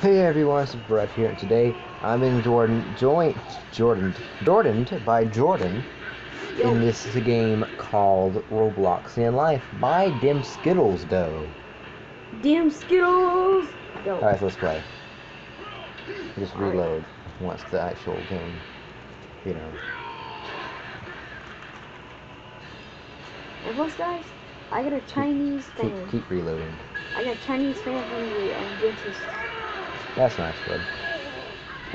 Hey everyone, it's Brett here, and today I'm in Jordan, joint, Jordan, Jordaned by Jordan in this game called Robloxian Life by Dim Skittles Dough. Dim Skittles! Yo. Alright, so let's play. Just reload once the actual game, you know. And plus, guys, I got a Chinese Keep, fan. keep reloading. I got a Chinese the um, dentist. That's nice, bud.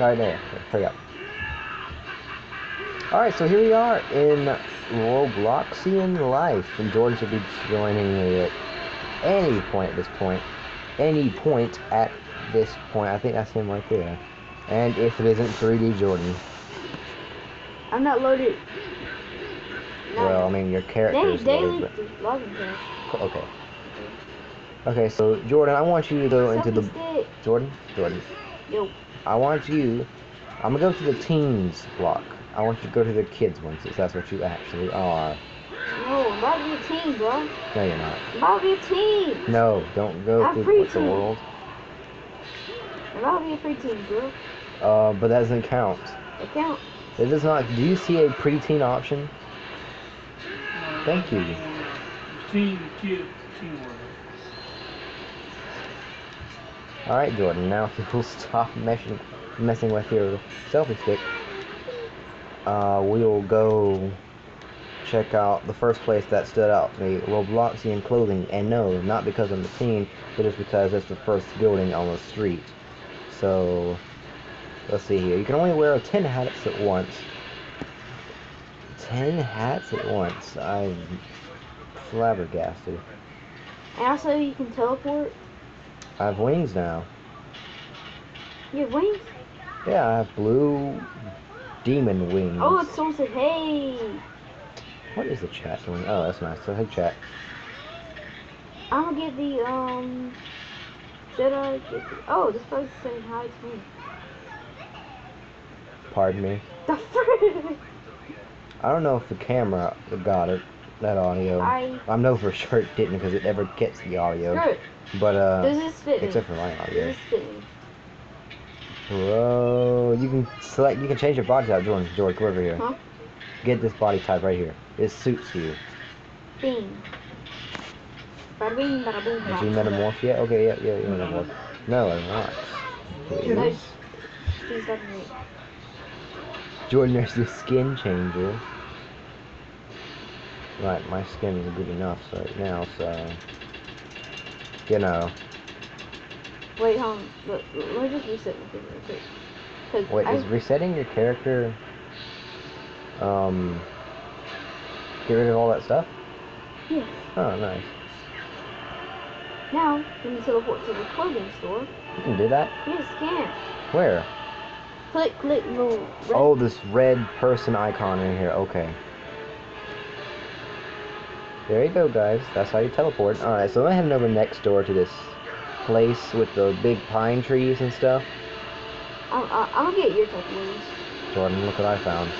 Alright, there. Hurry up. Alright, so here we are in Robloxian Life, and Jordan should be joining me at any point at this point. Any point at this point. I think that's him right there. And if it isn't 3D Jordan, I'm not loaded. Well, I mean, your character is loaded, but... Okay. Okay, so Jordan, I want you to go into the... Stick. Jordan? Jordan. Yo. I want you. I'm gonna go to the teens block. I want you to go to the kids one since that's what you actually are. No, I'm about to be a team, bro. No, you're not. I'm about to be a team. No, don't go I'm through free what the world. I'm about to be a free team, bro. Uh, but that doesn't count. Account. It does not. Do you see a preteen option? Thank you. Teen kids, teen world. All right, Jordan. Now if you'll stop messing messing with your selfie stick, uh, we'll go check out the first place that stood out to me, Robloxian clothing. And no, not because I'm a teen, but just because it's the first building on the street. So let's see here. You can only wear 10 hats at once. 10 hats at once. I'm flabbergasted. And also, you can teleport. I have wings now. You have wings. Yeah, I have blue demon wings. Oh, look, someone said, hey. What is the chat doing? Oh, that's nice. So, hey, chat. I'm gonna get the, um. Should I get the. Oh, this person's saying hi to me. Pardon me. The frick? I don't know if the camera got it, that audio. I. I know for sure it didn't because it never gets the audio. But, uh, this fit me? except for my audio. this fit me? Bro, you can select, you can change your body type, Jordan. Jordan, come over here. Huh? Get this body type right here. It suits you. Bing. Bada bing, bada boom, Did you metamorph yet? Okay, yeah, yeah, you metamorph. No, I'm not. No, Please. Please let me. Jordan, there's your skin changer. Right, my skin is good enough so right now, so you know. Wait, hold on. Look, let me just reset my thing real quick. Cause Wait, I, is resetting your character um get rid of all that stuff? yes Oh, nice. Now, when you teleport to the clothing store, You can do that. yes you scan. Where? Click, click, little red. Oh, this red person icon in here. Okay. There you go, guys. That's how you teleport. Alright, so I'm heading over next door to this place with the big pine trees and stuff. I'm, I'm, I'm gonna get your type wings. Jordan, look what I found.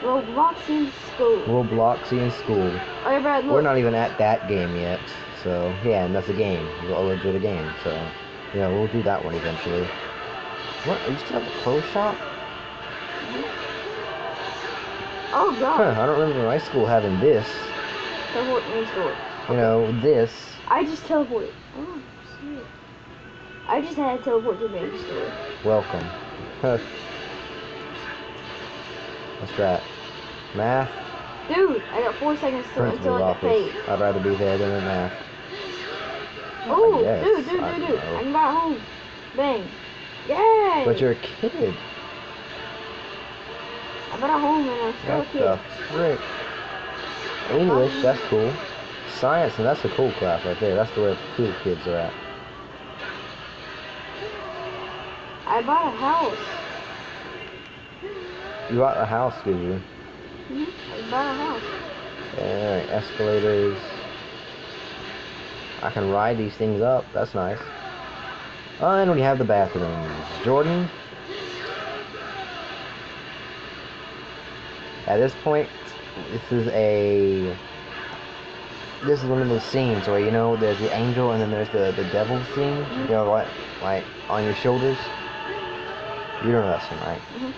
Robloxian school. Robloxian school. Alright, Brad. We're not even at that game yet. So, yeah, and that's a game. It's a legit game. So, yeah, we'll do that one eventually. What? Are you still at the clothes shop? Mm-hmm. Oh Huh, god. I don't remember my school having this. Teleport main store. You know, this. I just teleported. Oh, shit. I just had to teleport to the main store. Welcome. Huh. What's that? Math? Dude, I got four seconds till, until I get paid. I'd rather be there than in math. Oh, dude, dude, dude, dude. I can buy home. Bang. Yay! But you're a kid. I a home and I'm still What the frick? English, that's cool. Science, and that's a cool class right there. That's the way cool kids are at. I bought a house. You bought a house, did you? hmm I bought a house. Alright, escalators. I can ride these things up. That's nice. Oh, and we have the bathrooms. Jordan? At this point, this is a this is one of those scenes where you know there's the angel and then there's the the devil scene. You know, what? like on your shoulders. You don't know that scene, right? Mhm.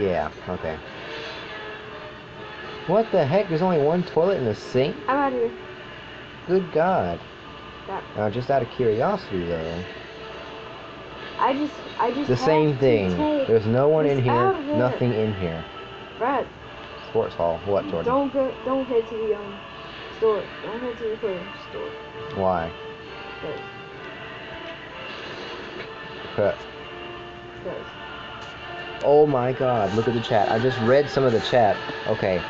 Yeah. Okay. What the heck? There's only one toilet in the sink. I'm out of here. Good God. Now, just out of curiosity, though, I just, I just. the same thing. There's no one in here. out of it. Nothing in here. Brad, Sports hall. What, Jordan? don't go, don't head to the um store. Don't head to the clothing store. Why? Cause, Cut. cause. Oh my god, look at the chat. I just read some of the chat. Okay.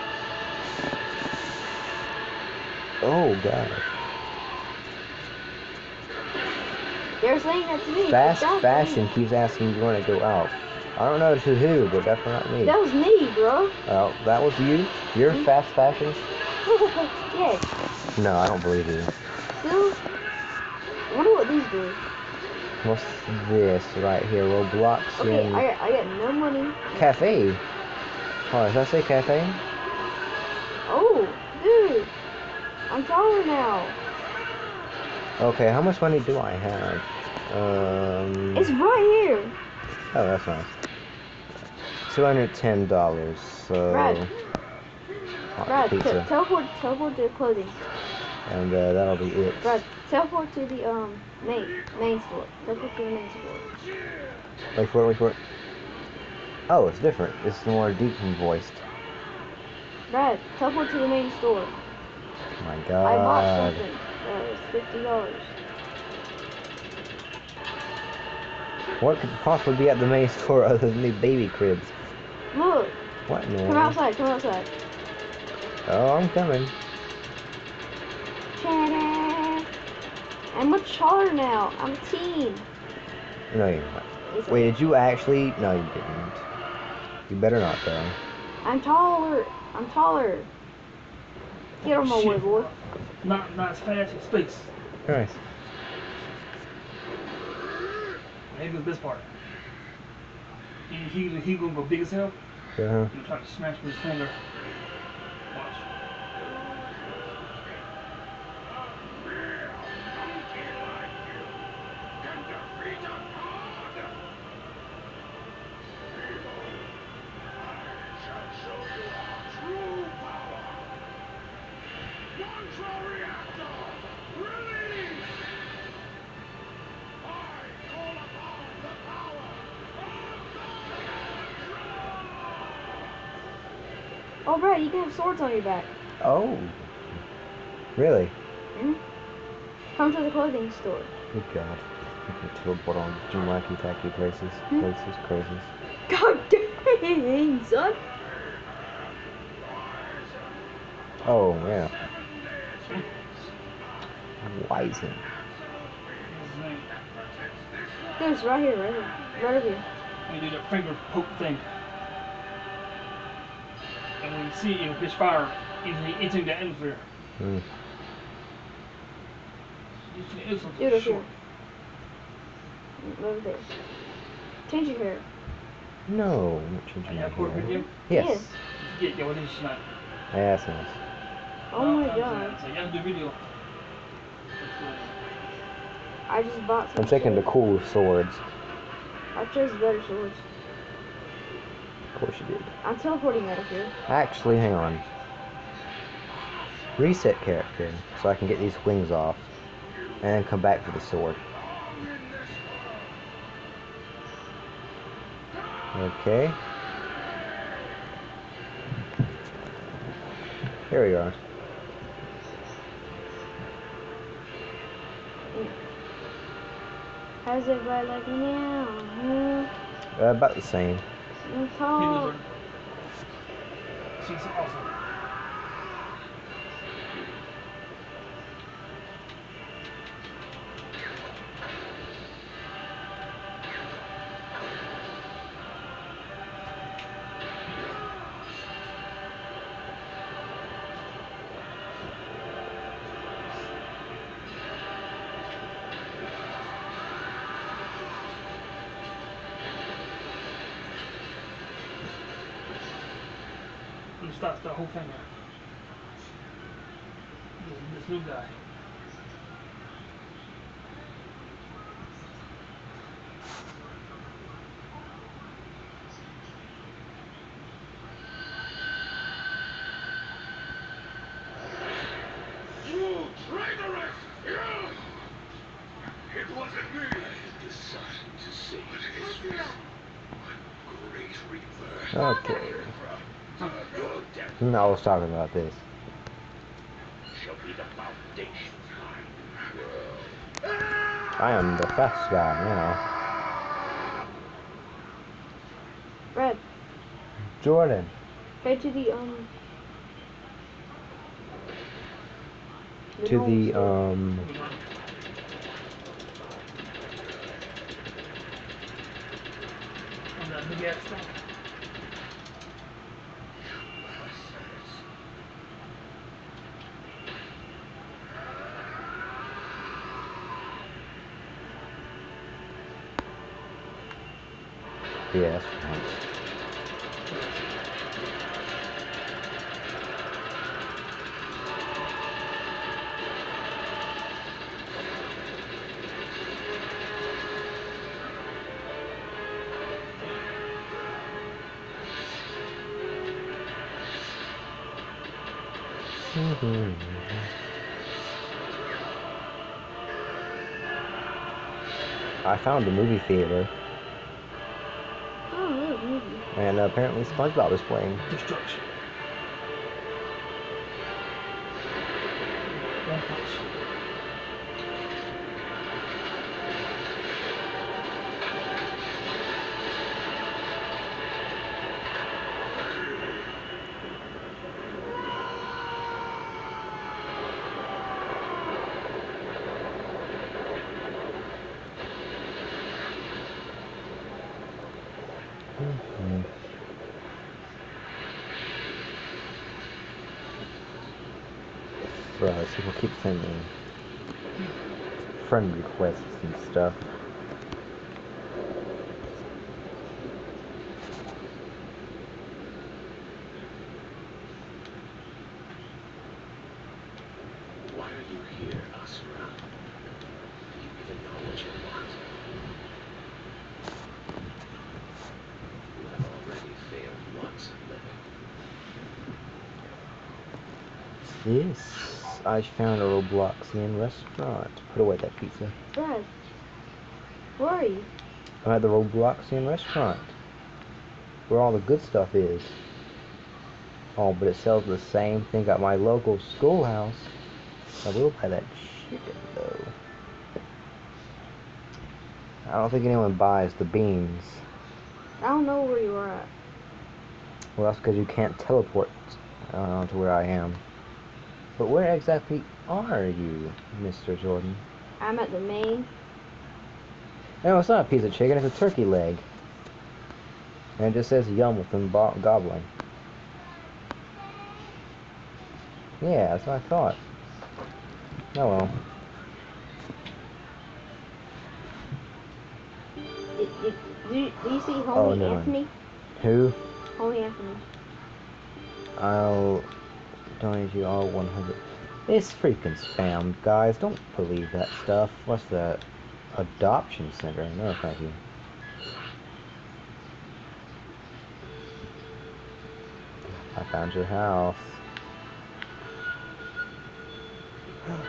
Oh god. They're saying that to me. Fast That's Fashion me. keeps asking you want to go out. I don't know to who, but definitely not me. That was me, bro. Oh, that was you? You're Hmm? Fast Fashion? yes. No, I don't believe you. Still. I wonder what these do. What's this right here? Roblox Okay, and I got, I got no money. cafe. Oh, does that say cafe? Oh, dude. I'm taller now. Okay, how much money do I have? Um. It's right here. Oh, that's nice. Two hundred ten dollars. So. Brad. Brad, pizza, teleport, teleport to the clothing. and uh, that'll be it. Brad, teleport to the um main main store. Teleport to the main store. Wait for it. Wait for it. Oh, it's different. It's more deep voiced. Brad, teleport to the main store. Oh my God. I bought something. Was fifty dollars. What could possibly be at the main store other than the baby cribs? Look, What in the come outside, come outside. Oh, I'm coming. Ta-da! I'm a char now. I'm a teen. No, you're not. It's Wait, did you actually? No, you didn't. You better not, though. I'm taller. I'm taller. Get on my way, boy. Not not as fast as space. Nice. Maybe the best part. He he he gonna go big as hell. Uh-huh. He'll try to smash with his finger. Oh, Brad, you can have swords on your back. Oh. Really? Come to the clothing store. Good God. You can teleport on some wacky tacky places. Hmm? Places, crazies. God dang, son. Oh, yeah. Wisen. What's his? There's right here, right here. Right over here. He did a finger poke thing. And when you see it, it'll pitch fire into, into the atmosphere. Hmm. It's, it's a Dude, over here. Over there. Change your hair. No, I'm not changing my hair. video? Yes. Yeah, yeah, what is it tonight? Yeah, that's nice. Oh my god. So you have to video. I just bought some. I'm taking the cool swords. I chose better swords. Of course you did. I'm teleporting out of here. Actually, hang on. Reset character, so I can get these wings off. And then come back for the sword. Okay. Here we are. How's everybody like now? Uh, about the same. Hmm? I'm tall. She's awesome. Let Start the whole thing up. This new guy. I was talking about this. shall be the foundation of my new world. I am the fast guy now. Red. Jordan. head to the um. To the store. um On that big ass thing. Yes. I found a movie theater. And uh, apparently SpongeBob is playing. Destruction. Right, people keep sending friend requests and stuff. Why are you here, Asura? Do you even know what you want? You have already failed once at living. Yes, I found a Robloxian restaurant. Put away that pizza. Brad, where are you? I'm at the Robloxian restaurant. Where all the good stuff is. Oh, but it sells the same thing at my local schoolhouse. I will buy that chicken though. I don't think anyone buys the beans. I don't know where you are at. Well, that's because you can't teleport uh, to where I am. But where exactly are you, Mr. Jordan? I'm at the main. No, it's not a piece of chicken, it's a turkey leg. And it just says yum with bo- gobbling. Yeah, that's what I thought. Oh well. Did, did, do, you, do you see oh, Homie Oh, no. Anthony? Who? Homie Anthony. I'll donate you all 100. It's freaking spam, guys. Don't believe that stuff. What's that? Adoption center. No, thank you. I found your house.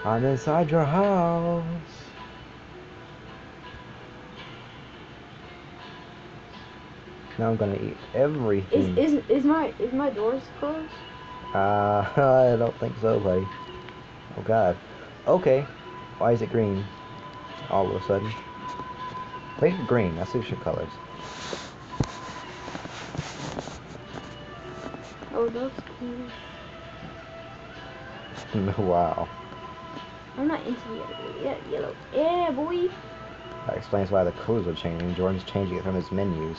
I'm inside your house. Now I'm gonna eat everything. Is, is is my is my doors closed? Uh, I don't think so, buddy. Oh god. Okay. Why is it green? All of a sudden. Make it green. That's your colors. Oh, those cool. wow. I'm not into yellow. Yeah, yellow. Yeah, boy. That explains why the colors are changing. Jordan's changing it from his menus.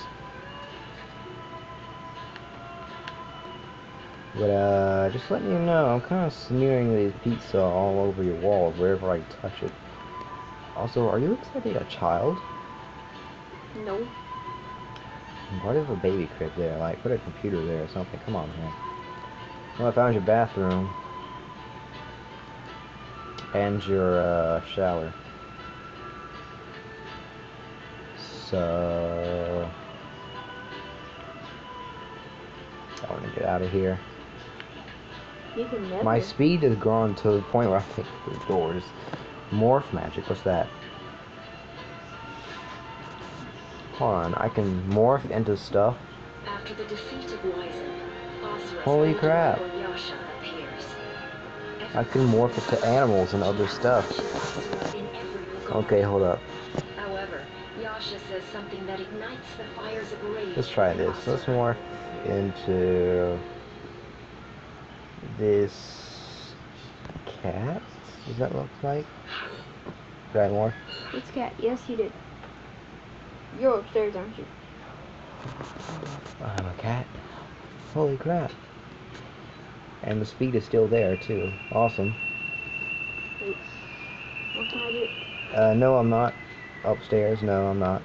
But uh, just letting you know, I'm kind of smearing this pizza all over your walls wherever I touch it. Also, are you expecting a child? No. Do you a baby crib there? Like, put a computer there or something. Come on, man. Well, I found your bathroom. and your uh, shower. So I want to get out of here. You can never. My speed has grown to the point where I think the doors. Morph magic. What's that? Hold on. I can morph into stuff. After the defeat of Wyzen, Holy crap. Yasha appears. I can morph into animals and other stuff. In every regard. Okay, hold up. However, Yasha says something that ignites the fires of rage. Let's try this. Let's morph into this cat. Does that look like? Did I morph? It's cat. Yes, you did. You're upstairs, aren't you? I'm a cat. Holy crap. And the speed is still there too. Awesome. What can I do? Uh, no, I'm not. Upstairs, no, I'm not.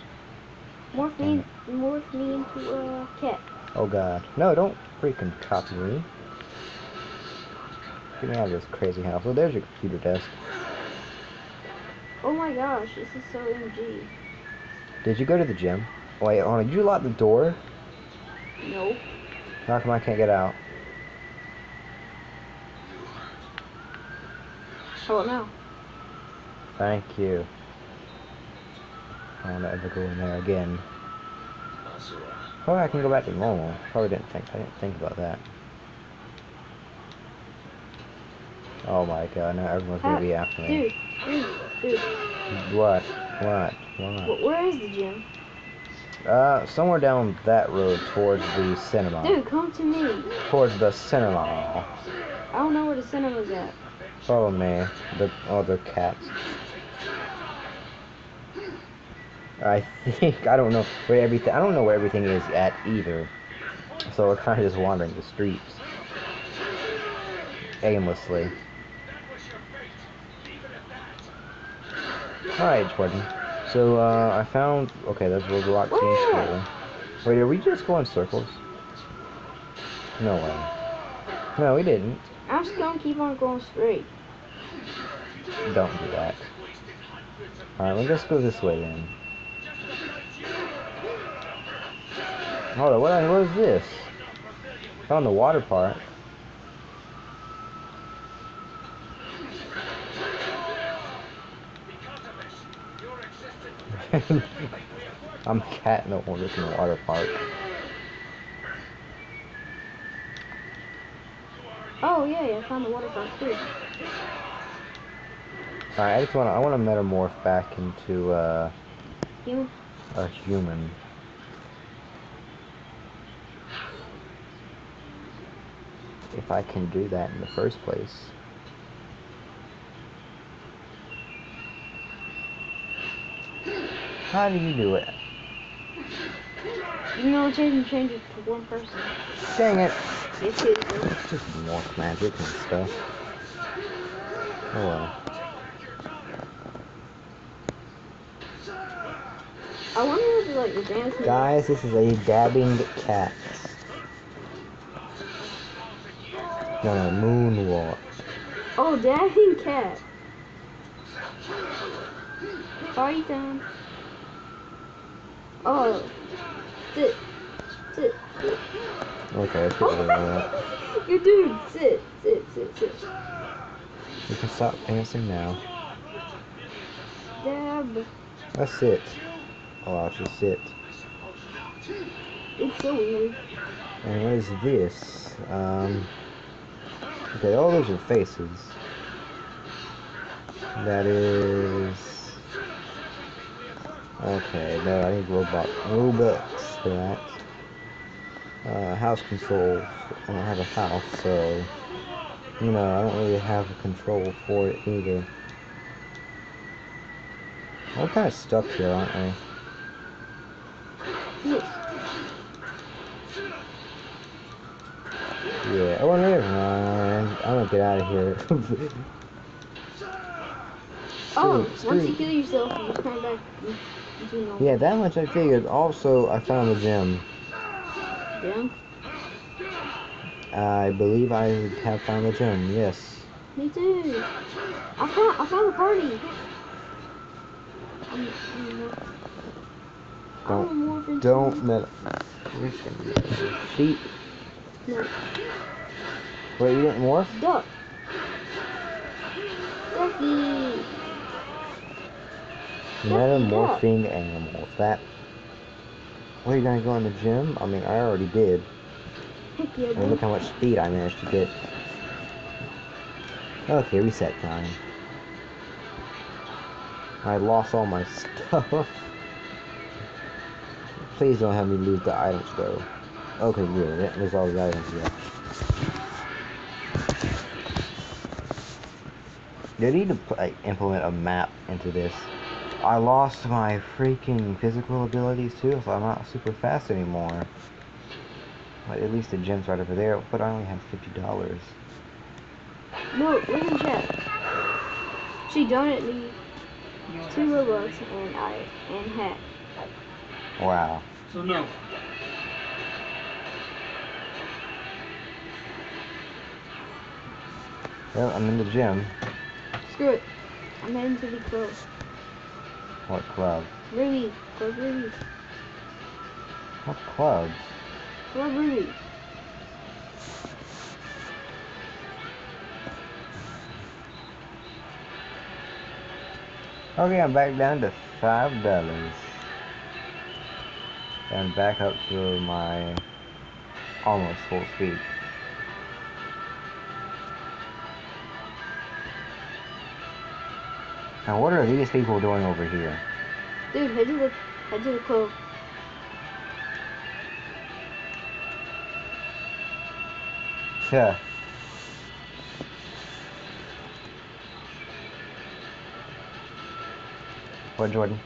Morph me, morph me into a cat. Oh god. No, don't freaking copy me. Get me out of this crazy house. Oh, there's your computer desk. Oh my gosh, this is so MG. Did you go to the gym? Wait, hold. Did you lock the door? No. How come I can't get out? Oh no. Thank you. I don't ever go in there again. Asura. Oh, I can go back to normal. Probably didn't think. I didn't think about that. Oh my god! Now everyone's gonna be after me. Dude, dude, dude. What? What? What? Where is the gym? Uh, somewhere down that road towards the cinema. Dude, come to me. Towards the cinema. I don't know where the cinema's at. Follow me. The other cats. I think I don't know where everything. I don't know where everything is at either. So we're kind of just wandering the streets aimlessly. That was your fate. Leave it at that. All right, Jordan. So uh, I found. Okay, that's Roblox Team? School. Wait, are we just going circles? No way. No, we didn't. I'm just gonna keep on going straight. Don't do that. Alright, let's just go this way then. Hold on, what, what is this? Found the water park. I'm a cat, no one in the water park. Oh yeah, yeah, I found the water park too. Alright, I just wanna I wanna metamorph back into uh Human. a human. If I can do that in the first place. How do you do it? You know, change and change it to one person. Dang it! It's just morph magic and stuff. Oh well. I wonder if like the dance. Guys, this is a dabbing cat. No, no, moonwalk. Oh, dabbing cat. Party time. Oh. Sit. Sit. Sit. Okay, let's get rid of that. You dude, sit. Sit. Sit. Sit. You can stop dancing now. Dab. Let's sit. Oh, I'll just sit. It's so weird. And what is this? Um. Okay, all those are faces. That is. Okay, no, I need robot Robux for that. Uh, house controls. I don't have a house, so you know I don't really have a control for it either. We're kind of stuck here, aren't we? Yeah. Oh, never mind. I'm gonna get out of here. Oh, once you kill yourself, you come back. Yeah, that much I figured. Also, I found the gym. Yeah. I believe I have found the gym, yes. Me too. I found I found the party. Um, I'm, Don't- I'm morph into- Don't met. Sheep. No, Wait, you didn't morph? duck. Ducky. Metamorphing animals. That. Are you gonna go in the gym? I mean, I already did. Yeah, And look how much speed I managed to get. Okay, reset time. I lost all my stuff. Please don't have me lose the items though. Okay. That- There's all the items yeah. They need to like, implement a map into this. I lost my freaking physical abilities too, so I'm not super fast anymore. But at least the gem's right over there, but I only have fifty dollars. No, look in chat. She donated me You know, two Robux and I and hat. Wow. So no. Well, I'm in the gym. Screw it. I'm heading to the club. What club? Ruby. Club Ruby. What club? Club Ruby. Okay, I'm back down to five dollars. And back up to my almost full speed. Now what are these people doing over here? Dude, head to the head to the club. Yeah. What, Jordan?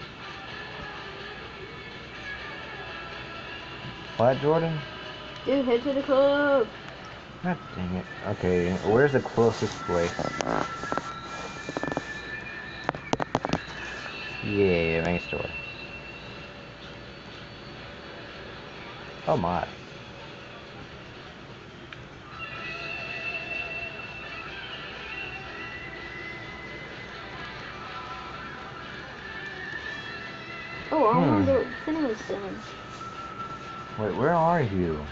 What, Jordan? Dude, head to the club. God dang it. Okay, where's the closest place? Yeah, main store. Oh my. Oh, I Hmm. want to go to the cinema. Wait, where are you?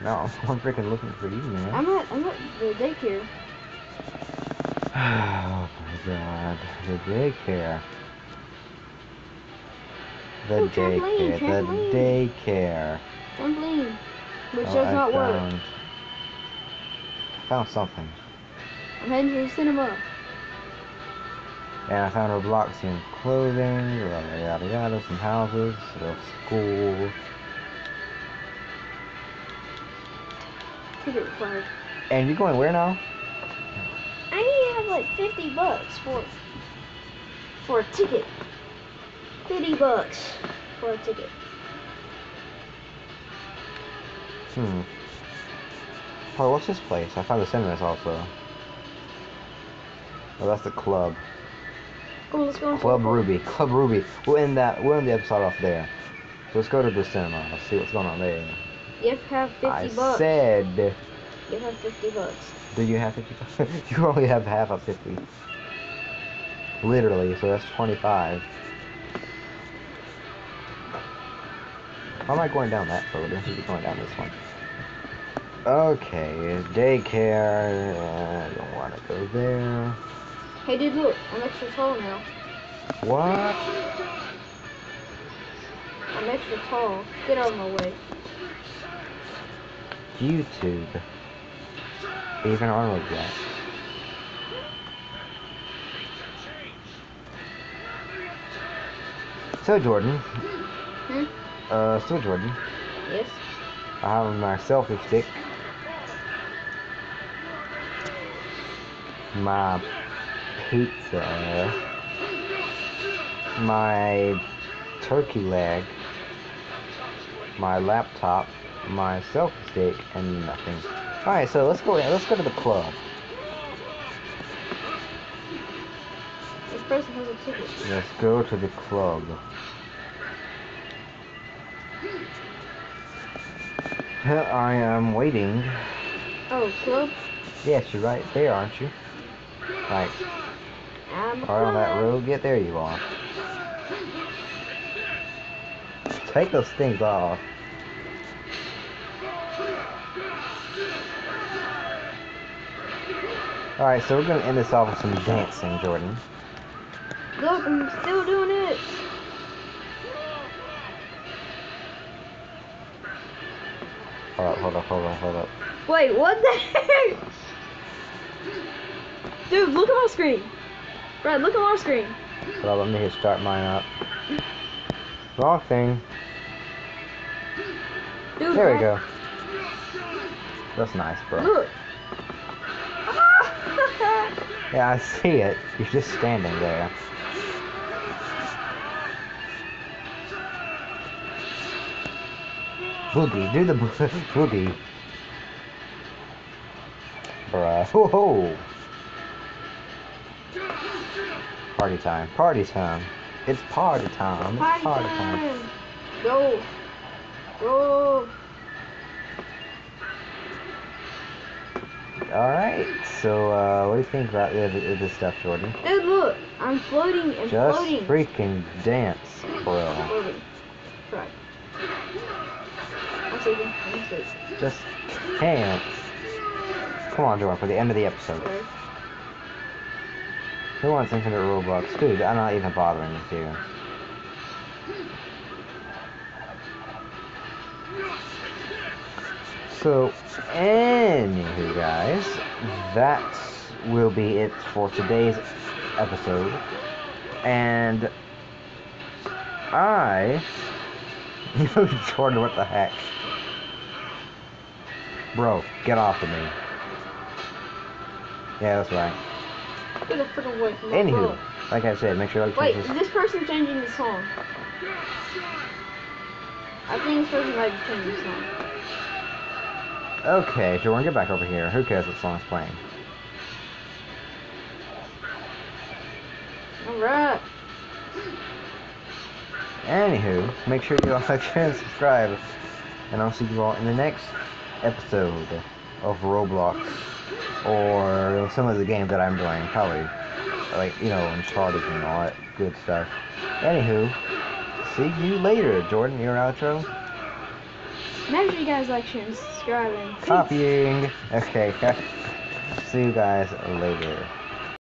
No, I'm freaking looking for you, man. I'm at I'm at the daycare. Oh my god. The daycare. The Oh, trampoline, daycare. trampoline. The daycare. Trampoline. Which Oh, does I not work. found, found something. I'm heading to the cinema. And I found Robloxian clothing, yada yada yada, some houses, a school. Ticket required. And you're going where now? I need to have like 50 bucks for for a ticket. 50 bucks for a ticket. Hmm. Oh, what's this place? I found the cinemas also. Oh, that's the club. Oh, let's go. Club Ruby. Club Ruby. We'll end that. We'll end the episode off there. So let's go to the cinema. Let's see what's going on there. You have to have 50 I bucks. said, You have 50 bucks. do you have 50? you only have half of 50. Literally, so that's 25. How am I going down that road? I should be going down this one. Okay, daycare. I don't want to go there. Hey, dude, look. I'm extra tall now. What? I'm extra tall. Get out of my way. YouTube. Even Arnold Jack. So Jordan, Hmm? uh, so Jordan, Yes? I have my selfie stick, my pizza, my turkey leg, my laptop, my selfie stick, and nothing. All right, so let's go. Let's go to the club. This person has a ticket. Let's go to the club. I am waiting. Oh, club? Yes, you're right there, aren't you? Right. I'm Hard on that road. Get there you are. Take those things off. Alright, so we're gonna end this off with some dancing, Jordan. Look, I'm still doing it. Hold up, hold up, hold up, hold up. Wait, what the heck? Dude, look at my screen. Brad, look at my screen. Up, let me hit start mine up. Wrong thing. Dude, There we go. That's nice, bro. Look. Yeah, I see it. You're just standing there. Boogie, do the bo- boogie. Bruh. Whoa! Party time. Party time. It's party time. It's Party party time. time. Go. Go. Alright, so uh, what do you think about this stuff, Jordan? Dude, look. I'm floating and Just floating. freaking dance, bro. Floating. Right. I'm sleeping. I'm sleeping. Just dance. Come on, Jordan, for the end of the episode. Okay. Who wants infinite Robux? Dude, I'm not even bothering with you. So, anywho, guys, that will be it for today's episode. And I. Jordan, what the heck? Bro, get off of me. Yeah, that's right. Get the frick away from Anywho, like I said, make sure you Wait, change is this. person changing the song? I think this person might be changing the song. Okay, Jordan, get back over here. Who cares what song song's playing? Alright. Anywho, make sure you like, share, and subscribe. And I'll see you all in the next episode of Roblox. Or some of the games that I'm doing. Probably, like, you know, Uncharted and all that good stuff. Anywho, see you later. Jordan, your outro? Make sure you guys like, share, and subscribe. And. Copying. Okay. see you guys later.